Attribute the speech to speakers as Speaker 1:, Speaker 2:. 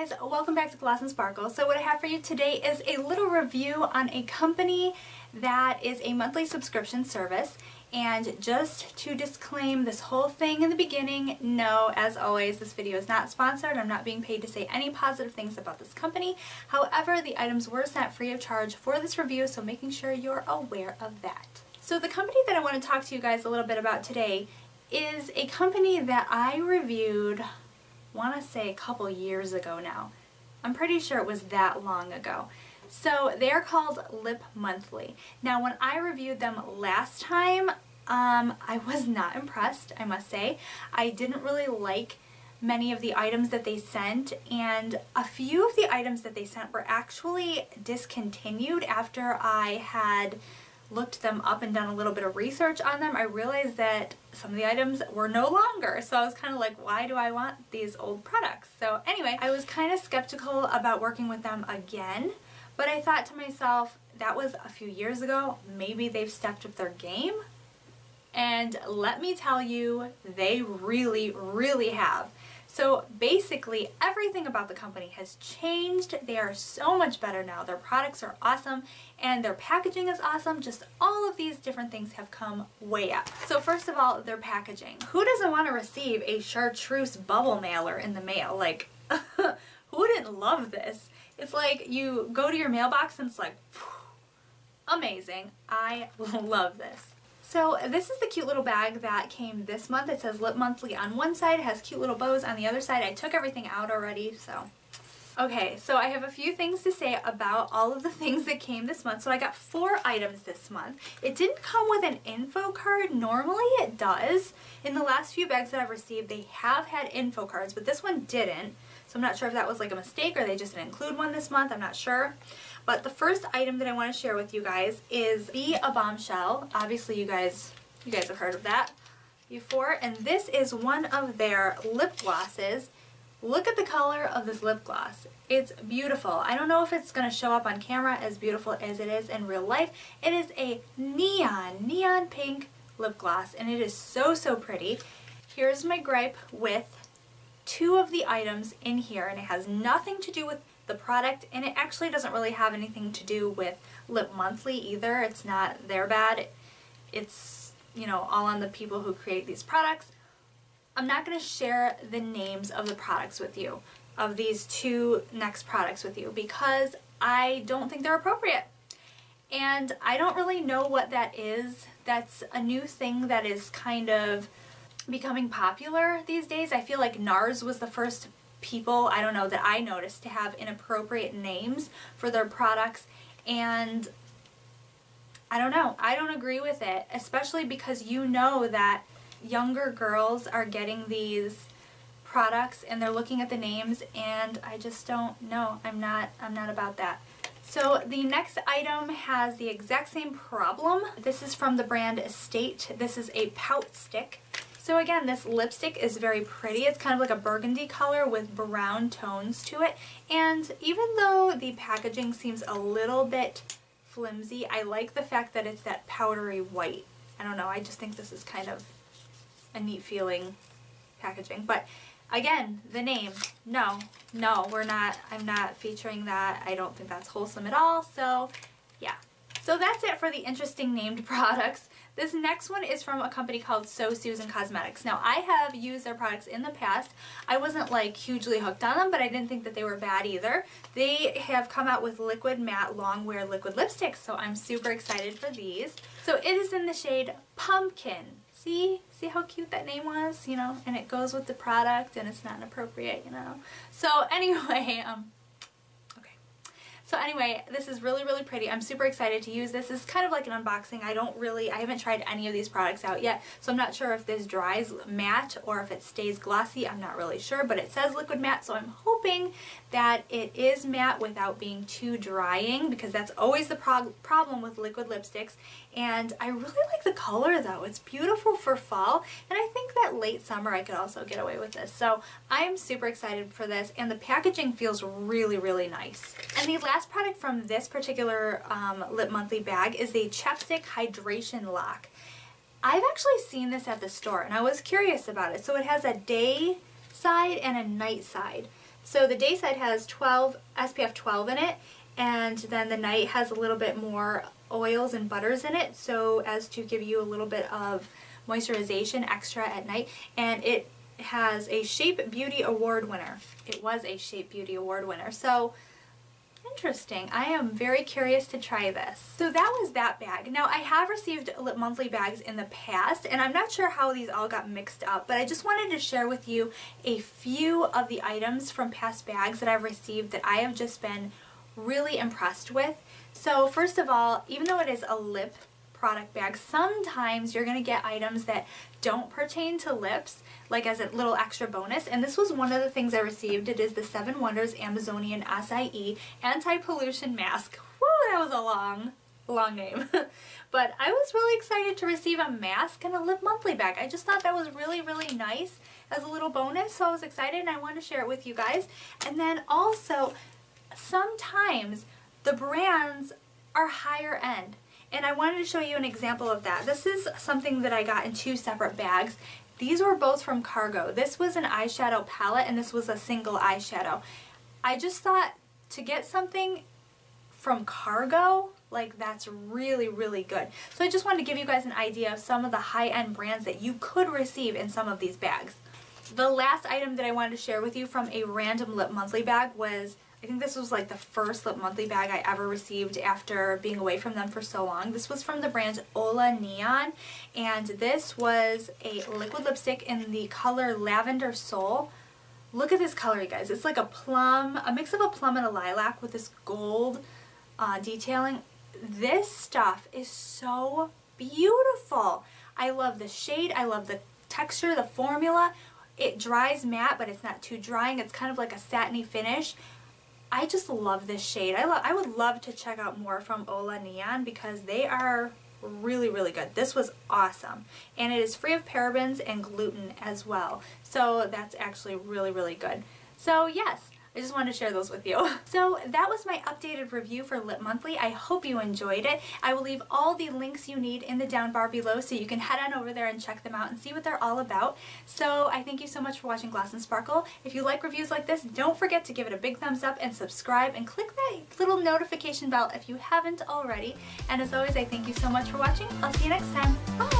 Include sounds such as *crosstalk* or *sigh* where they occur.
Speaker 1: guys, welcome back to Gloss and Sparkle. So what I have for you today is a little review on a company that is a monthly subscription service. And just to disclaim this whole thing in the beginning, no, as always, this video is not sponsored. I'm not being paid to say any positive things about this company. However, the items were sent free of charge for this review, so making sure you're aware of that. So the company that I want to talk to you guys a little bit about today is a company that I reviewed want to say a couple years ago now. I'm pretty sure it was that long ago. So they're called Lip Monthly. Now when I reviewed them last time, um, I was not impressed, I must say. I didn't really like many of the items that they sent and a few of the items that they sent were actually discontinued after I had looked them up and done a little bit of research on them, I realized that some of the items were no longer. So I was kind of like, why do I want these old products? So anyway, I was kind of skeptical about working with them again, but I thought to myself, that was a few years ago. Maybe they've stepped up their game. And let me tell you, they really, really have. So basically everything about the company has changed. They are so much better now. Their products are awesome and their packaging is awesome. Just all of these different things have come way up. So first of all, their packaging. Who doesn't want to receive a chartreuse bubble mailer in the mail? Like, *laughs* who wouldn't love this? It's like you go to your mailbox and it's like, amazing. I *laughs* love this. So this is the cute little bag that came this month. It says Lip Monthly on one side, it has cute little bows on the other side. I took everything out already, so Okay, so I have a few things to say about all of the *laughs* things that came this month. So I got four items this month. It didn't come with an info card. Normally it does. In the last few bags that I've received, they have had info cards, but this one didn't. So I'm not sure if that was like a mistake or they just didn't include one this month. I'm not sure. But the first item that I want to share with you guys is Be a Bombshell. Obviously you guys, you guys have heard of that before. And this is one of their lip glosses. Look at the color of this lip gloss. It's beautiful. I don't know if it's going to show up on camera as beautiful as it is in real life. It is a neon, neon pink lip gloss and it is so, so pretty. Here's my gripe with two of the items in here and it has nothing to do with the product and it actually doesn't really have anything to do with Lip Monthly either. It's not their bad. It's, you know, all on the people who create these products. I'm not going to share the names of the products with you, of these two next products with you, because I don't think they're appropriate. And I don't really know what that is. That's a new thing that is kind of becoming popular these days. I feel like NARS was the first people, I don't know, that I noticed to have inappropriate names for their products and I don't know, I don't agree with it, especially because you know that younger girls are getting these products and they're looking at the names and I just don't know, I'm not, I'm not about that. So the next item has the exact same problem. This is from the brand Estate. This is a pout stick. So again, this lipstick is very pretty. It's kind of like a burgundy color with brown tones to it. And even though the packaging seems a little bit flimsy, I like the fact that it's that powdery white. I don't know, I just think this is kind of a neat feeling packaging. But again, the name, no, no, we're not, I'm not featuring that. I don't think that's wholesome at all. So. So that's it for the interesting named *laughs* products. This next one is from a company called So Susan Cosmetics. Now I have used their products in the past. I wasn't like hugely hooked on them, but I didn't think that they were bad either. They have come out with liquid matte long wear liquid lipsticks, so I'm super excited for these. So it is in the shade Pumpkin. See? See how cute that name was? You know, and it goes with the product and it's not inappropriate, you know. So *laughs* anyway, um, so anyway, this is really, really pretty. I'm super excited to use this. This is kind of like an unboxing. I don't really, I haven't tried any of these products out yet, so I'm not sure if this dries matte or if it stays glossy. I'm not really sure, but it says liquid matte, so I'm hoping that it is matte without being too drying because that's always the problem with liquid lipsticks. And I really like the color though. It's beautiful for fall, and I think that late summer I could also get away with this. So I'm super excited for this, and the packaging feels really, really nice. And the last last product from this particular um, Lip Monthly bag is the Chapstick Hydration Lock. I've actually seen this at the store and I was curious about it. So it has a day side and a night side. So the day side has 12 SPF 12 in it and then the night has a little bit more oils and butters in it so as to give you a little bit of moisturization extra at night and it has a Shape Beauty Award winner. It was a Shape Beauty Award winner. So interesting. I am very curious to try this. So that was that bag. Now I have received Lip Monthly bags in the past and I'm not sure how these all got mixed up but I just wanted to share with you a few of the items from past bags that I've received that I have just been really impressed with. So first of all, even though it is a lip product bag, sometimes you're going to get items that don't pertain to lips, like as a little extra bonus. And this was one of the things I received. It is the Seven Wonders Amazonian Acai Anti-Pollution Mask. Woo, that was a long, long name. *laughs* but I was really excited to receive a mask and a lip monthly bag. I just thought that was really, really nice as a little bonus. So I was excited and I wanted to share it with you guys. And then also, sometimes the brands are higher end. And I wanted to show you an example of that. This is something that I got in two separate bags. These were both from Cargo. This was an eyeshadow palette and this was a single eyeshadow. I just thought to get something from Cargo, like that's really, really good. So I just wanted to give you guys an idea of some of the high-end brands that you could receive in some of these bags. The last item that I wanted to share with you from a random lip monthly bag was I think this was like the first lip monthly bag I ever received after being away from them for so long. This was from the brand Ola Neon and this was a liquid lipstick in the color Lavender Soul. Look at this color you guys. It's like a plum, a mix of a plum and a lilac with this gold uh, detailing. This stuff is so beautiful. I love the shade. I love the texture, the formula. It dries matte, but it's not too drying. It's kind of like a satiny finish. I just love this shade. I, I would love to check out more from Ola Neon because they are really, really good. This was awesome. And it is free of parabens and gluten as well. So that's actually really, really good. So yes, I just wanted to share those with you. *laughs* So that was my updated review for Lip Monthly. I hope you enjoyed it. I will leave all the links you need in the down bar below so you can head on over there and check them out and see what they're all about. So I thank you so much for watching Gloss and Sparkle. If you like reviews like this, don't forget to give it a big thumbs up and subscribe and click that little notification bell if you haven't already. And as always, I thank you so much for watching. I'll see you next time. Bye!